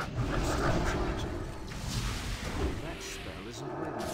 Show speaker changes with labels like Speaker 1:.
Speaker 1: That spell isn't ready.